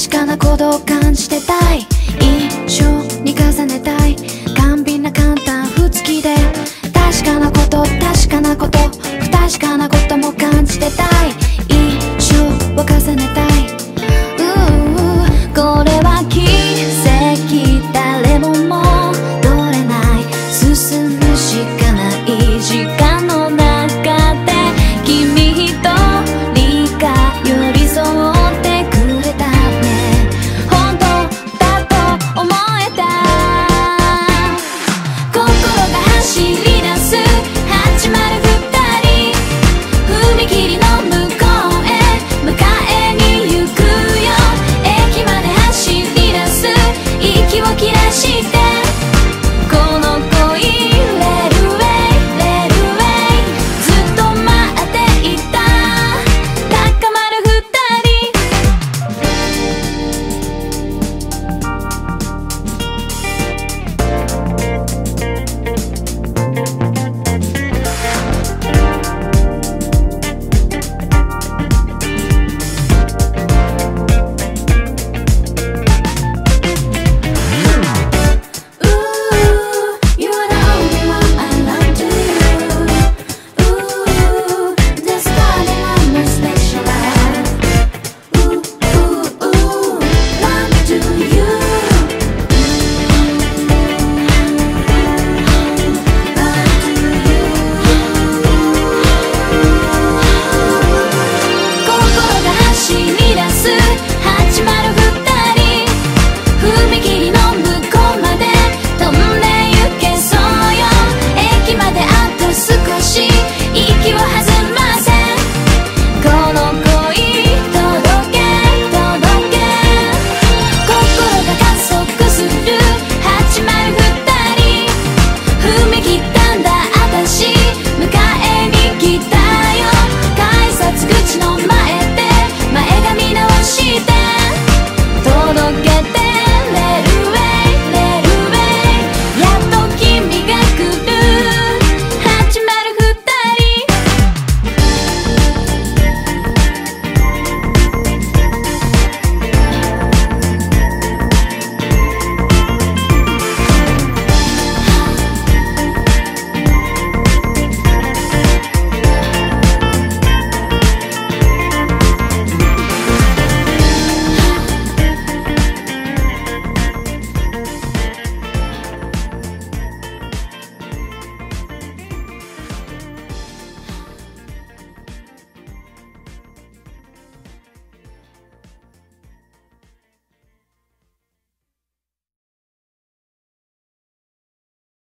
確かなことを感じてた